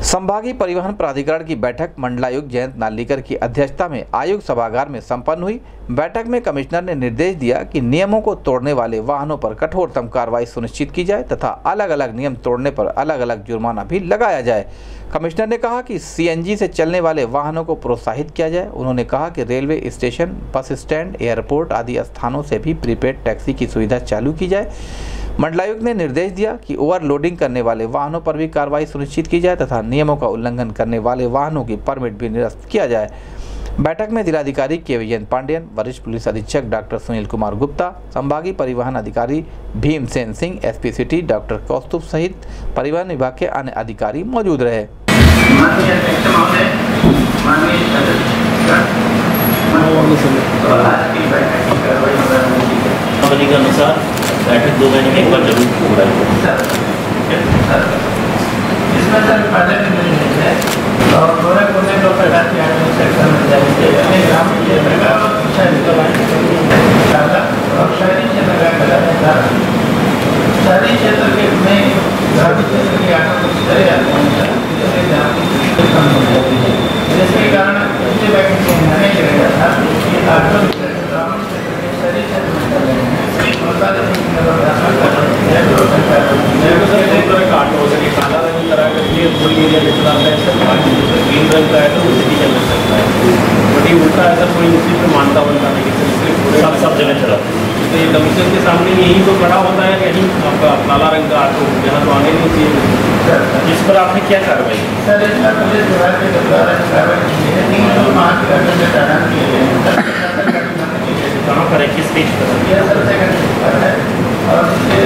संभागीय परिवहन प्राधिकरण की बैठक मंडलायुक्त जयंत नालीकर की अध्यक्षता में आयुक्त सभागार में संपन्न हुई। बैठक में कमिश्नर ने निर्देश दिया कि नियमों को तोड़ने वाले वाहनों पर कठोरतम कार्रवाई सुनिश्चित की जाए तथा अलग अलग नियम तोड़ने पर अलग अलग जुर्माना भी लगाया जाए। कमिश्नर ने कहा कि सीएनजी से चलने वाले वाहनों को प्रोत्साहित किया जाए। उन्होंने कहा कि railway station, bus stand, airport आदि स्थानों से भी प्रीपेड टैक्सी की सुविधा चालू की जाए। मंडलायुक्त ने निर्देश दिया कि ओवरलोडिंग करने वाले वाहनों पर भी कार्रवाई सुनिश्चित की जाए तथा नियमों का उल्लंघन करने वाले वाहनों की परमिट भी निरस्त किया जाए। बैठक में जिलाधिकारी के विजयन पांडेयन, वरिष्ठ पुलिस अधीक्षक डॉक्टर सुनील कुमार गुप्ता, संभागीय परिवहन अधिकारी Bhimsen Singh, SP city doctor Kaustubh सहित परिवहन विभाग के अन्य अधिकारी मौजूद रहे। अनुसार बैठक दो महीने में एक बार ज़रूर हो रहा है। इसमें सर पहले नहीं है और थोड़े कोने लोग पैदा किया सेक्टर में जाएँगे। अपने क्षेत्र का और शहरी का और शहरी क्षेत्र का कला शहरी क्षेत्र के में ग्रामीण क्षेत्र के आगे कुछ चले जाते हैं कमीशन के सामने यही तो खड़ा होता है कहीं आपका काला रंग का आटो यहाँ तो आने नहीं चाहिए इस पर आपने क्या कार्रवाई? सर इसमें पुलिस विभाग के द्वारा कार्रवाई की है तीन सौ पाँच का चालान किए गए हैं है। कहाँ पर है किस पेज पर है? यह सबसे गंभीर पर है और इसके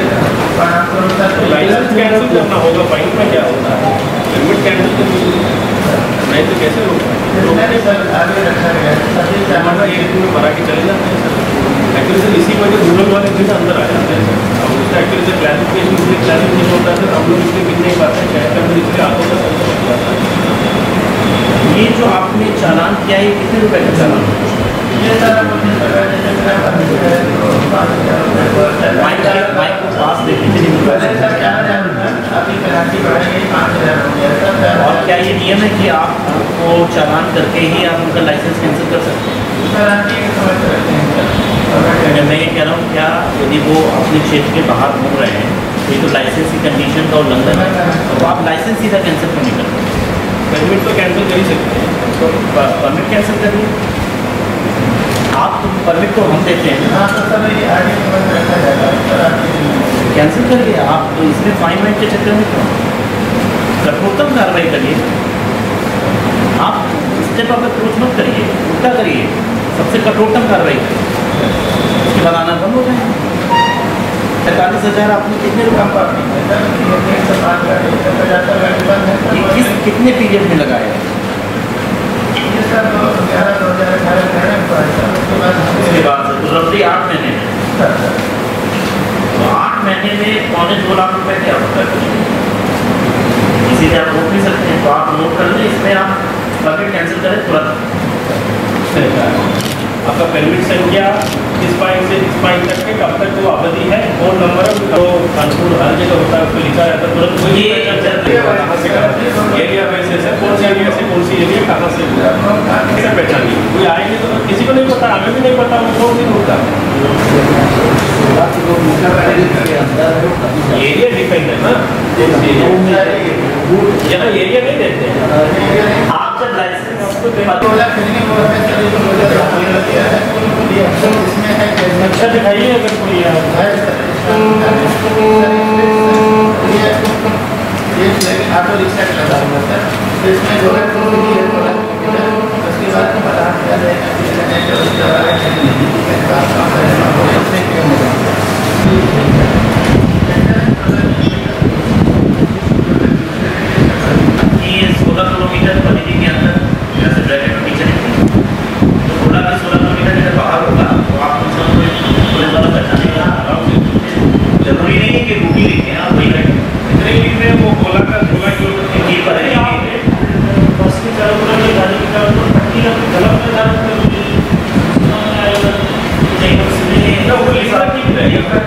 परिणाम स्वरूप सर तो लाइसेंस कैंसिल करना होगा फाइन में क्या होता है? परमिट कैंसिल कर नहीं तो कैसे होगा सर है। सामान एक में भरा के चले जाते हैं सर। एक्चुअली सर इसी वजह रूरल वाले दिन अंदर आ जाते हैं सर। अब उसका एक्चुअली सर क्लैरिफिकेशन इसलिए क्लैरिफिकेशन होता है सर हम लोग इसलिए मिल नहीं पाते हैं। शहर के अंदर इसलिए आतों का संकट हो जाता है। ये जो आपने चालान किया है कितने रुपए का चालान है? ये सारा और क्या ये नियम है कि आप उनको चालान करके ही आप उनका लाइसेंस कैंसिल कर सकते हैं? मैं ये कह रहा हूँ क्या यदि वो अपने क्षेत्र के बाहर घूम रहे हैं तो ये तो लाइसेंस की कंडीशन का उल्लंघन है। तो आप लाइसेंस सीधा कैंसिल क्यों नहीं करते? परमिट तो कैंसिल कर ही सकते हैं। तो परमिट कैंसिल करिए आप तो परमिट तो हम देते हैं। हाँ तो कैंसिल करिए आप तो इसमें फाइन वाइन के चक्कर में क्यों? कठोरतम कार्रवाई करिए। आप स्टेप अप अप्रोच मत करिए, उल्टा करिए। सबसे कठोरतम कार्रवाई करिए। उसके बाद आना बंद हो जाएगा पैंतालीस हज़ार आपने कितने रुपये सर किस, कितने पीरियड में सर उसके बाद रफली आठ महीने में पौने दो लाख रुपए क्या होता है। इसी से आप रोक नहीं सकते हैं तो आप नोट कर लें इसमें आप परमिट कैंसिल करें तुरंत। है। आपका परमिट संख्या इस पॉइंट से इस पॉइंट तक के कब तक वो अवधि है? फ़ोन नंबर है तो कानपुर हर जगह होता है उसको लिखा रहता है तुरंत कोई कहाँ से एरिया बेसिस है कौन सी एरिया से कौन सी एरिया कहाँ से कैसे पहचानिए? कोई आएँगे तो किसी को नहीं पता हमें भी नहीं पता वो कौन नहीं होता एरिया डिपेंड है ना यहाँ एरिया नहीं देते हैं। आप जब लाइसेंस तो तो अच्छा दिखाइए अगर कोई ये ऑटो रिक्शा का लगा हुआ सर तो इसमें जो है